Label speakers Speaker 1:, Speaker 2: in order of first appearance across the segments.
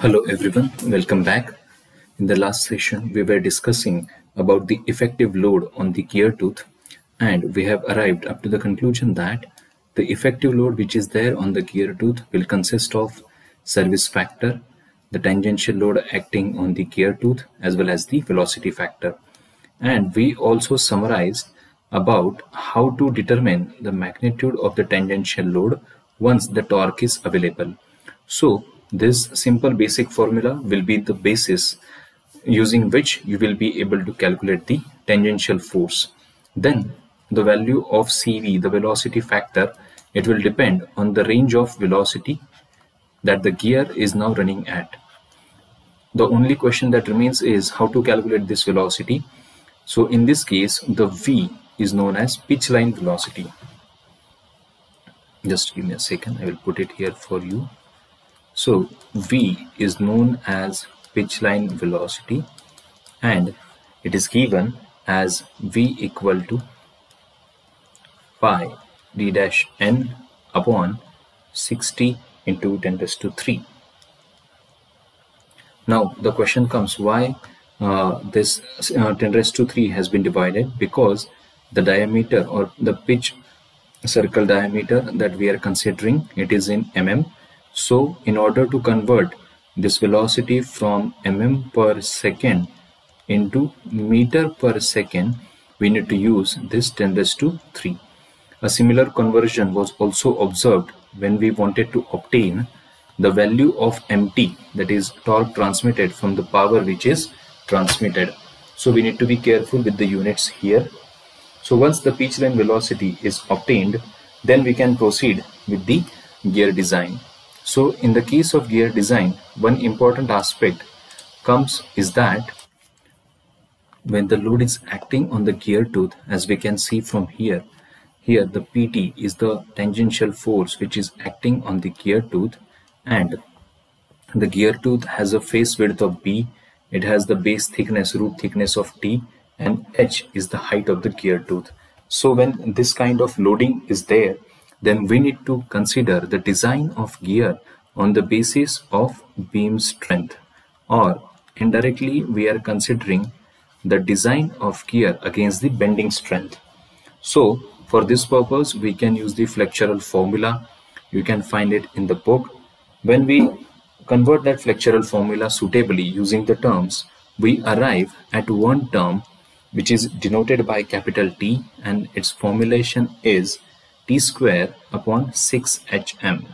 Speaker 1: Hello everyone, welcome back. In the last session, we were discussing about the effective load on the gear tooth and we have arrived up to the conclusion that the effective load which is there on the gear tooth will consist of service factor, the tangential load acting on the gear tooth as well as the velocity factor. And we also summarized about how to determine the magnitude of the tangential load once the torque is available. So this simple basic formula will be the basis using which you will be able to calculate the tangential force. Then the value of CV, the velocity factor, it will depend on the range of velocity that the gear is now running at. The only question that remains is how to calculate this velocity. So in this case, the V is known as pitch line velocity. Just give me a second, I will put it here for you. So V is known as pitch line velocity and it is given as V equal to pi d dash n upon 60 into 10 raised to 3. Now the question comes why uh, this uh, 10 raised to 3 has been divided because the diameter or the pitch circle diameter that we are considering it is in mm so in order to convert this velocity from mm per second into meter per second, we need to use this 10 raised to 3. A similar conversion was also observed when we wanted to obtain the value of mt that is torque transmitted from the power which is transmitted. So we need to be careful with the units here. So once the pitch line velocity is obtained, then we can proceed with the gear design. So in the case of gear design, one important aspect comes is that when the load is acting on the gear tooth, as we can see from here, here the PT is the tangential force which is acting on the gear tooth and the gear tooth has a face width of B, it has the base thickness, root thickness of T and H is the height of the gear tooth. So when this kind of loading is there, then we need to consider the design of gear on the basis of beam strength. Or indirectly we are considering the design of gear against the bending strength. So for this purpose we can use the flexural formula. You can find it in the book. When we convert that flexural formula suitably using the terms we arrive at one term which is denoted by capital T and its formulation is t square upon 6hm.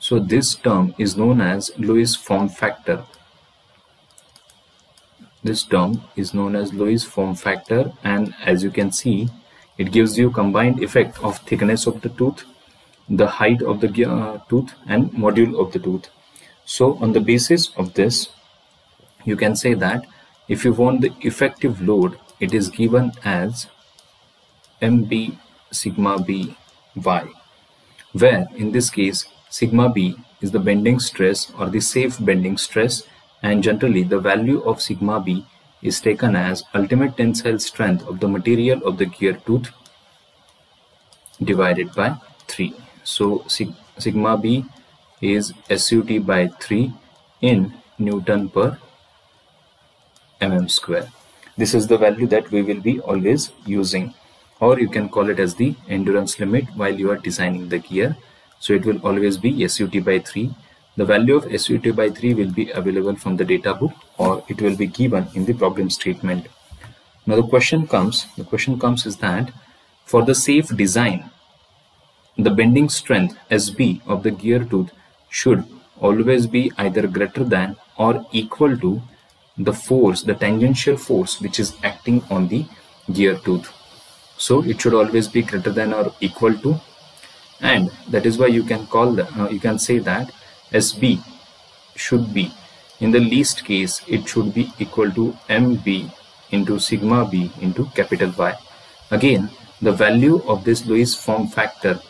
Speaker 1: So this term is known as Lewis form factor. This term is known as Lewis form factor and as you can see it gives you combined effect of thickness of the tooth, the height of the uh, tooth and module of the tooth. So on the basis of this you can say that if you want the effective load it is given as mb sigma b y. Where in this case sigma b is the bending stress or the safe bending stress and generally the value of sigma b is taken as ultimate tensile strength of the material of the gear tooth divided by 3 so sig sigma b is SUT by 3 in Newton per mm square. This is the value that we will be always using or you can call it as the endurance limit while you are designing the gear. So it will always be SUT by 3 the value of SUT by 3 will be available from the data book or it will be given in the problem statement. Now the question comes the question comes is that for the safe design the bending strength SB of the gear tooth should always be either greater than or equal to the force the tangential force which is acting on the gear tooth so it should always be greater than or equal to. And that is why you can call the, uh, you can say that SB should be. In the least case it should be equal to MB into sigma B into capital Y. Again the value of this Lewis form factor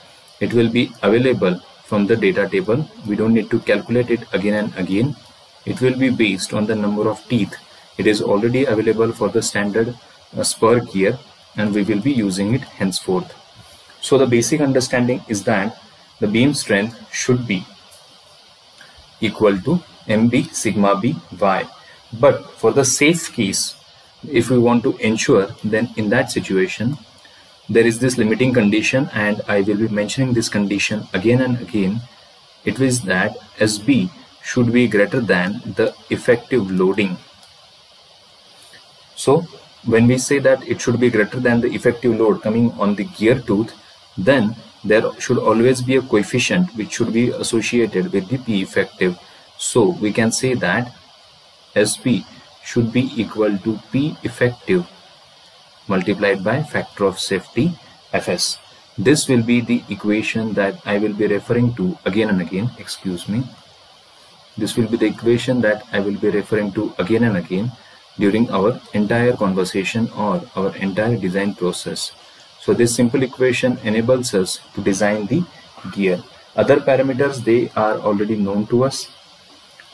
Speaker 1: it will be available from the data table. We don't need to calculate it again and again. It will be based on the number of teeth. It is already available for the standard uh, spur gear and we will be using it henceforth. So the basic understanding is that the beam strength should be equal to mb sigma b y. But for the safe case if we want to ensure then in that situation there is this limiting condition and I will be mentioning this condition again and again. It is that SB should be greater than the effective loading. So when we say that it should be greater than the effective load coming on the gear tooth then there should always be a coefficient which should be associated with the P effective so we can say that SB should be equal to P effective multiplied by factor of safety Fs. This will be the equation that I will be referring to again and again, excuse me. This will be the equation that I will be referring to again and again during our entire conversation or our entire design process. So this simple equation enables us to design the gear. Other parameters, they are already known to us.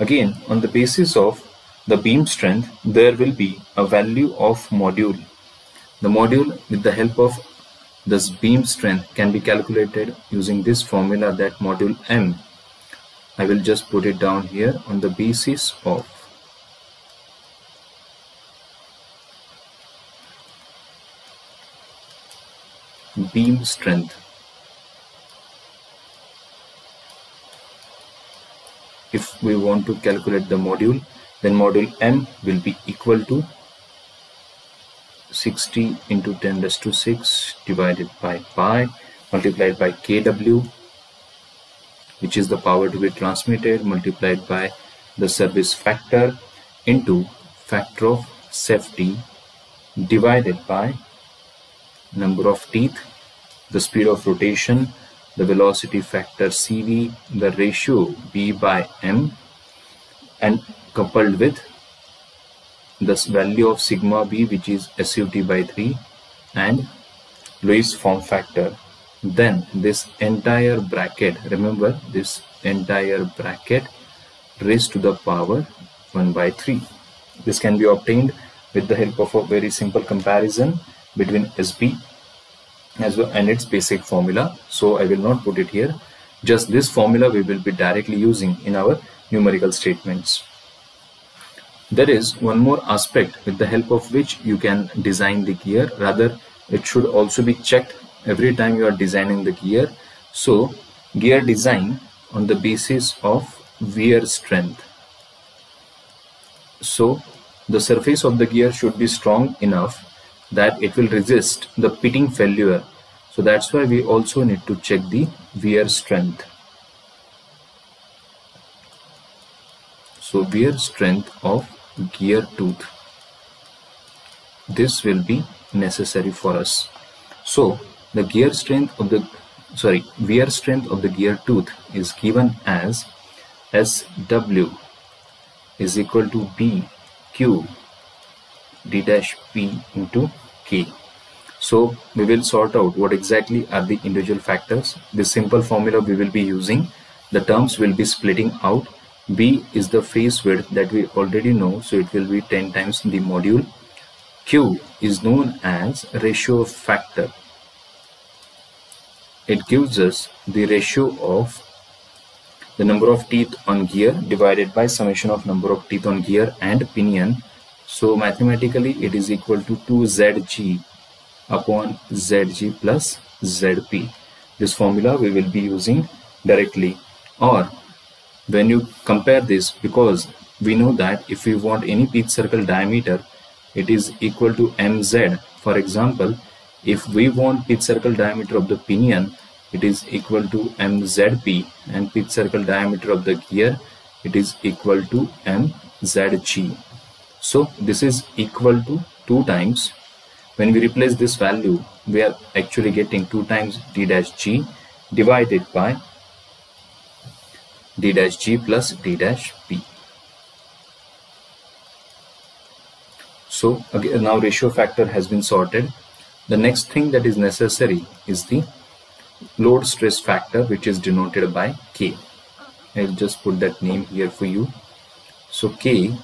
Speaker 1: Again, on the basis of the beam strength, there will be a value of module. The module with the help of this beam strength can be calculated using this formula that module M. I will just put it down here on the basis of beam strength. If we want to calculate the module, then module m will be equal to 60 into 10 raised to 6 divided by pi multiplied by kW which is the power to be transmitted multiplied by the service factor into factor of safety divided by number of teeth the speed of rotation the velocity factor CV the ratio B by M and coupled with this value of sigma b which is SUT by 3 and Lewis form factor. Then this entire bracket remember this entire bracket raised to the power 1 by 3 this can be obtained with the help of a very simple comparison between SB as well and its basic formula so I will not put it here just this formula we will be directly using in our numerical statements there is one more aspect with the help of which you can design the gear. Rather, it should also be checked every time you are designing the gear. So, gear design on the basis of wear strength. So, the surface of the gear should be strong enough that it will resist the pitting failure. So that's why we also need to check the wear strength. So wear strength of gear tooth this will be necessary for us so the gear strength of the sorry wear strength of the gear tooth is given as SW is equal to BQ D dash P into K. So we will sort out what exactly are the individual factors. This simple formula we will be using the terms will be splitting out. B is the face width that we already know so it will be 10 times the module. Q is known as ratio factor. It gives us the ratio of the number of teeth on gear divided by summation of number of teeth on gear and pinion so mathematically it is equal to 2zg upon zg plus zp. This formula we will be using directly. Or when you compare this because we know that if we want any pitch circle diameter it is equal to mz. For example if we want pitch circle diameter of the pinion it is equal to mzp. And pitch circle diameter of the gear it is equal to mzg so this is equal to 2 times when we replace this value we are actually getting 2 times d dash g divided by d dash g plus d dash p. So again, now ratio factor has been sorted. The next thing that is necessary is the load stress factor which is denoted by K. I'll just put that name here for you. So K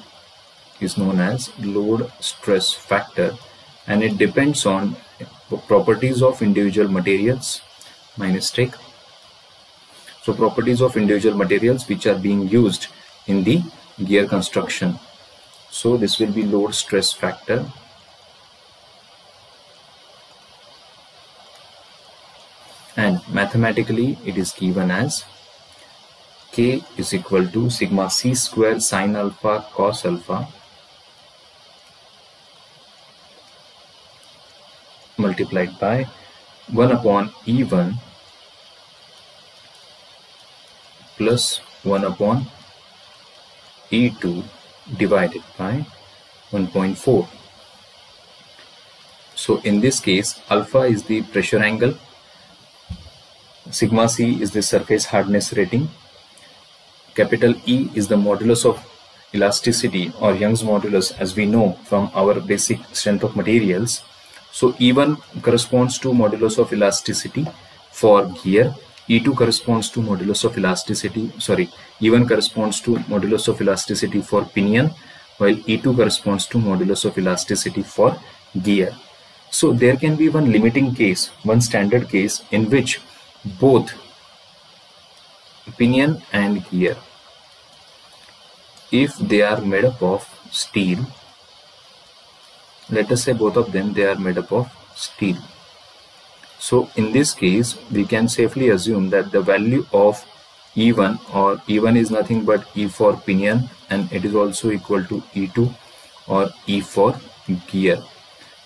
Speaker 1: is known as load stress factor and it depends on properties of individual materials. My mistake So properties of individual materials which are being used in the gear construction. So this will be load stress factor. And mathematically it is given as K is equal to sigma C square sine alpha cos alpha multiplied by 1 upon E1 plus 1 upon E2 divided by 1.4. So in this case, alpha is the pressure angle, sigma c is the surface hardness rating, capital E is the modulus of elasticity or Young's modulus as we know from our basic strength of materials. So E1 corresponds to modulus of elasticity for gear E2 corresponds to modulus of elasticity, sorry, E1 corresponds to modulus of elasticity for pinion, while E2 corresponds to modulus of elasticity for gear. So there can be one limiting case, one standard case in which both pinion and gear, if they are made up of steel, let us say both of them, they are made up of steel so in this case, we can safely assume that the value of E1 or E1 is nothing but E for pinion and it is also equal to E2 or E for gear.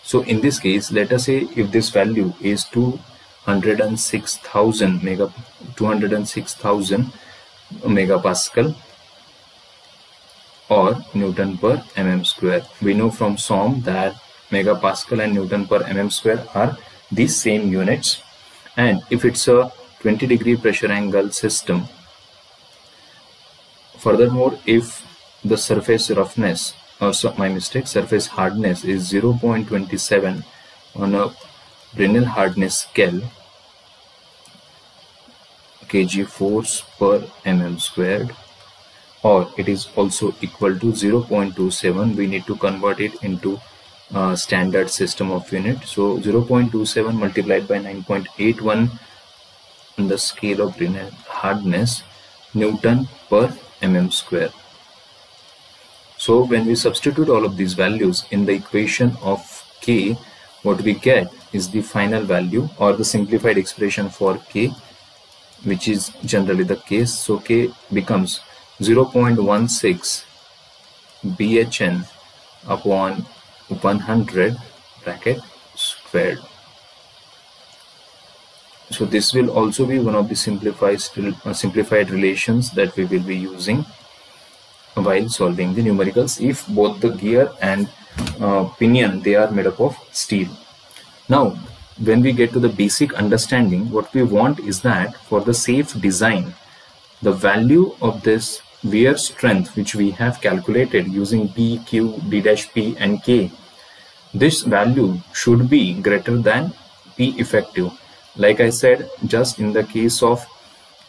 Speaker 1: So in this case, let us say if this value is 206,000 mega 206,000 megapascal or Newton per mm square. We know from SOM that megapascal and Newton per mm square are these same units and if it's a 20 degree pressure angle system furthermore if the surface roughness or so my mistake surface hardness is 0.27 on a Brinell hardness scale kg force per mm squared or it is also equal to 0.27 we need to convert it into uh, standard system of unit. So 0.27 multiplied by 9.81 on the scale of hardness newton per mm square. So when we substitute all of these values in the equation of k what we get is the final value or the simplified expression for k which is generally the case. So k becomes 0.16 bhn upon 100 bracket squared. So this will also be one of the simplified uh, simplified relations that we will be using while solving the numericals if both the gear and uh, pinion they are made up of steel. Now when we get to the basic understanding what we want is that for the safe design the value of this wear strength which we have calculated using P, Q, D dash P and K, this value should be greater than P effective. Like I said, just in the case of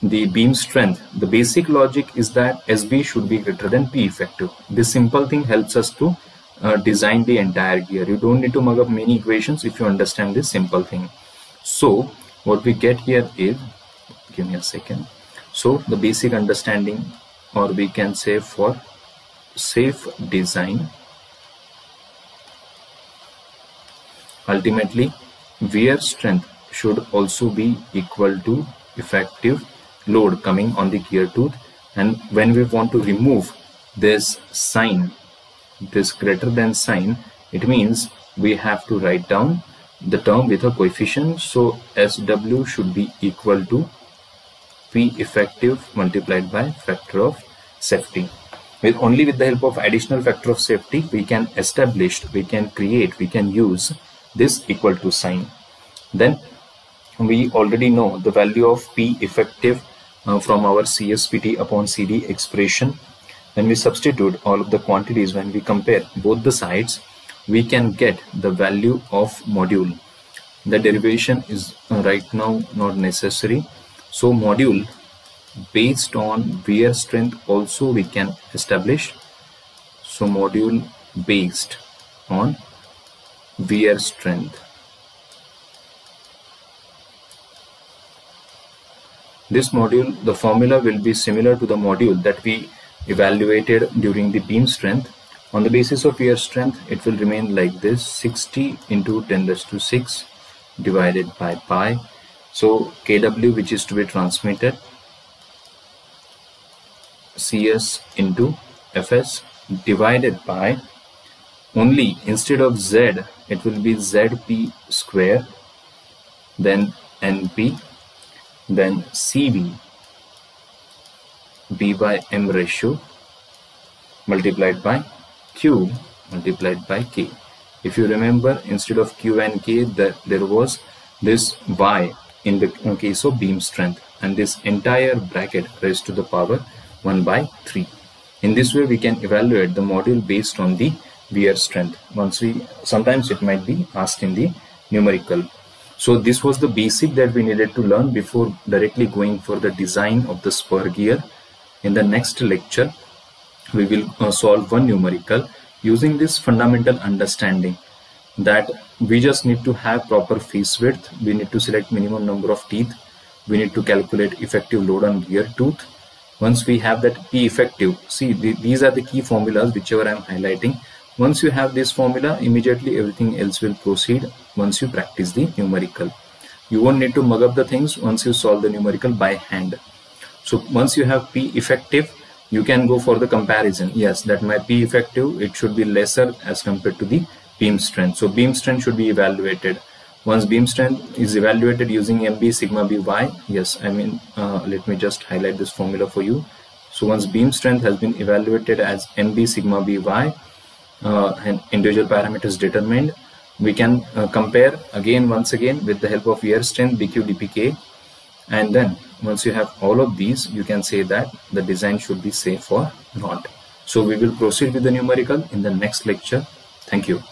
Speaker 1: the beam strength, the basic logic is that SB should be greater than P effective. This simple thing helps us to uh, design the entire gear. You don't need to mug up many equations if you understand this simple thing. So what we get here is, give me a second. So the basic understanding or we can say for safe design. Ultimately wear strength should also be equal to effective load coming on the gear tooth. And when we want to remove this sign this greater than sign it means we have to write down the term with a coefficient. So SW should be equal to P effective multiplied by factor of safety. With only with the help of additional factor of safety, we can establish, we can create, we can use this equal to sign. Then we already know the value of P effective uh, from our CSPT upon CV expression. When we substitute all of the quantities, when we compare both the sides, we can get the value of module. The derivation is uh, right now not necessary so module based on wear strength also we can establish. So module based on wear strength. This module the formula will be similar to the module that we evaluated during the beam strength. On the basis of wear strength it will remain like this 60 into 10 raised to 6 divided by pi so kw which is to be transmitted cs into fs divided by only instead of z it will be zp square then np then cv b by m ratio multiplied by q multiplied by k. If you remember instead of q and k that there was this y in the case of beam strength and this entire bracket raised to the power 1 by 3 in this way we can evaluate the module based on the wear strength. Once we sometimes it might be asked in the numerical. So this was the basic that we needed to learn before directly going for the design of the spur gear. In the next lecture we will uh, solve one numerical using this fundamental understanding that we just need to have proper face width. We need to select minimum number of teeth. We need to calculate effective load on gear tooth. Once we have that p effective see the, these are the key formulas whichever i'm highlighting. Once you have this formula immediately everything else will proceed once you practice the numerical. You won't need to mug up the things once you solve the numerical by hand. So once you have p effective you can go for the comparison. Yes that might be effective it should be lesser as compared to the beam strength. So beam strength should be evaluated. Once beam strength is evaluated using mb sigma by yes i mean uh, let me just highlight this formula for you. So once beam strength has been evaluated as mb sigma by uh, and individual parameters determined we can uh, compare again once again with the help of wear strength bq dpk and then once you have all of these you can say that the design should be safe or not. So we will proceed with the numerical in the next lecture. Thank you